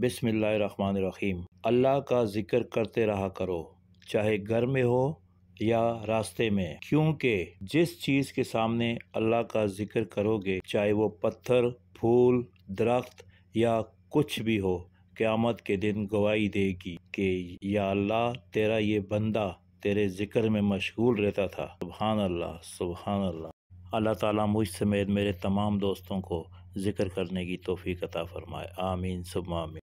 بسم اللہ الرحمن الرحیم۔ اللہ کا ذکر کرتے رہا کرو، چاہے گھر میں ہو یا راستے میں۔ کیونکہ جس چیز کے سامنے اللہ کا ذکر کرو گے، چاہے وہ پتھر، پھول، درخت یا کچھ بھی ہو، قیامت کے دن گواہی دے گی کہ یا اللہ، تیرا یہ بندہ تیرے ذکر میں مشغول رہتا تھا۔ سبحان اللہ سبحان اللہ۔ اللہ تعالیٰ مجھ سمیت میرے تمام دوستوں کو ذکر کرنے کی توفیق عطا فرمائے۔ آمین سب آمین۔